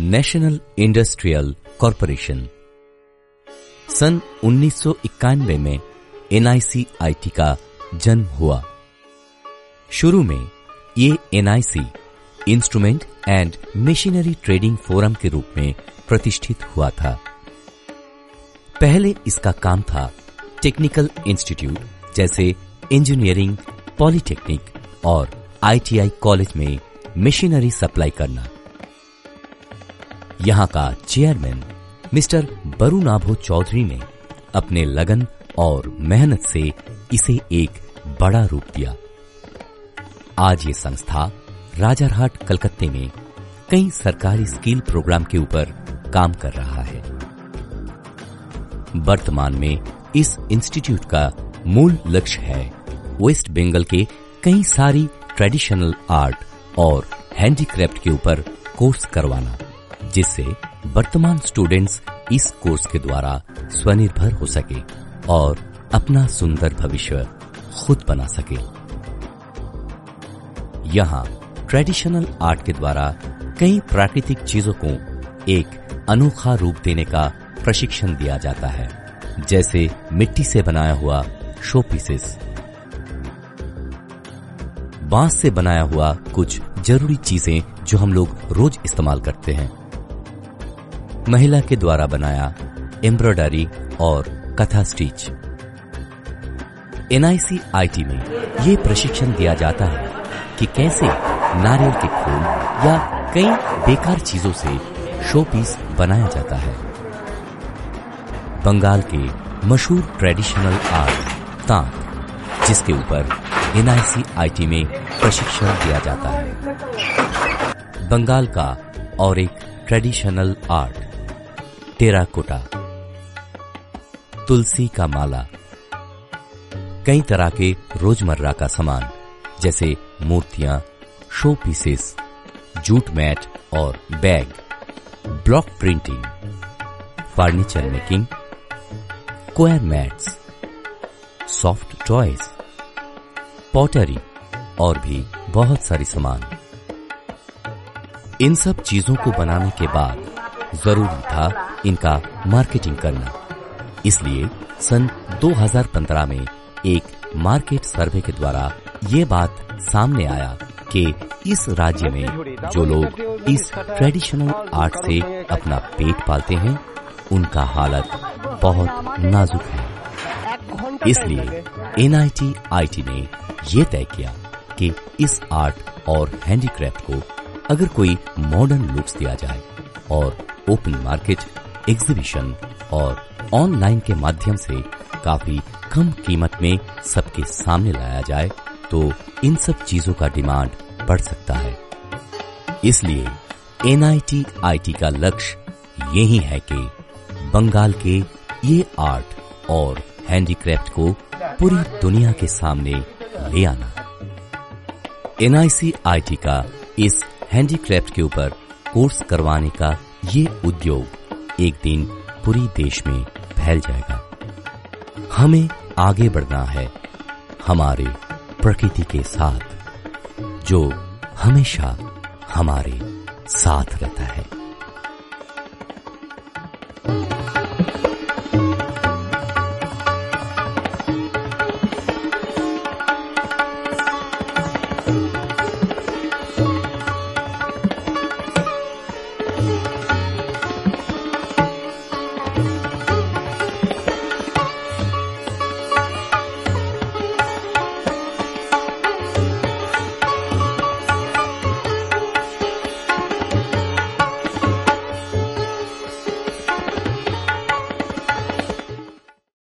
National industrial corporation सन 1991 में NIC IT का जन्म हुआ। शुरू में ये NIC instrument and machinery trading forum के रूप में प्रतिष्ठित हुआ था। पहले इसका काम था टेक्निकल इंस्टीट्यूट जैसे इंजीनियरिंग पॉलिटेक्निक और आईटीआई कॉलेज में मशीनरी सप्लाई करना। यहाँ का चेयरमैन मिस्टर बरुनाभो चौधरी ने अपने लगन और मेहनत से इसे एक बड़ा रूप दिया। आज ये संस्था राजारहाट, कलकत्ते में कई सरकारी स्किल प्रोग्राम के ऊपर काम कर रहा है। वर्तमान में इस इंस्टीट्यूट का मूल लक्ष्य है वेस्ट बंगाल के कई सारी ट्रेडिशनल आर्ट और हैंडीक्राफ्ट के ऊपर कोर्स करवाना। जिससे वर्तमान स्टूडेंट्स इस कोर्स के द्वारा स्वनिर्भर हो सके और अपना सुंदर भविष्य खुद बना सके। यहाँ ट्रेडिशनल आर्ट के द्वारा कई प्राकृतिक चीज़ों को एक अनोखा रूप देने का प्रशिक्षण दिया जाता है, जैसे मिट्टी से बनाया हुआ शो पीसेस बाँस से बनाया हुआ कुछ ज़रूरी चीज़ें जो हम लोग रोज इस्तेमाल करते हैं। महिला के द्वारा बनाया एम्ब्रॉयडरी और कथा स्टिच। एनआईसी आईटी में ये प्रशिक्षण दिया जाता है कि कैसे नारियल के फूल या कई बेकार चीज़ों से शो पीस बनाया जाता है। बंगाल के मशहूर ट्रेडिशनल आर्ट, तांत, जिसके ऊपर एनआईसी आईटी में प्रशिक्षण दिया जाता है। बंगाल का और एक ट्रेडिशनल आर्ट टेराकोटा तुलसी का माला, कई तरह के रोज़मर्रा का सामान, जैसे मूर्तियाँ शो पीसेस जूट मैट और bag, block printing, furniture making coir mats, soft toys, pottery और भी बहुत सारी सामान। इन सब चीज़ों को बनाने के बाद ज़रूरी था इनका मार्केटिंग करना। इसलिए सन 2015 में एक मार्केट सर्वे के द्वारा ये बात सामने आया कि इस राज्य में जो लोग इस ट्रेडिशनल आर्ट से अपना पेट पालते हैं, उनका हालत बहुत नाजुक है। इसलिए एनआईटी आईटी ने ये तय किया कि इस आर्ट और हैंडीक्राफ्ट को अगर कोई मॉडर्न लुक्स दिया जाए और ओपन मार्केट एग्जीबिशन और ऑनलाइन के माध्यम से काफ़ी कम कीमत में सबके सामने लाया जाए तो इन सब चीज़ों का डिमांड बढ़ सकता है। इसलिए एनआईटी आईटी का लक्ष्य यही है कि बंगाल के ये आर्ट और हैंडीक्राफ्ट को पूरी दुनिया के सामने ले आना। एनआईसी आईटी का इस हैंडीक्राफ्ट के ऊपर कोर्स करवाने का ये उद्योग एक दिन पूरी देश में फैल जाएगा। हमें आगे बढ़ना है, हमारे प्रकृति के साथ, जो हमेशा हमारे साथ रहता है।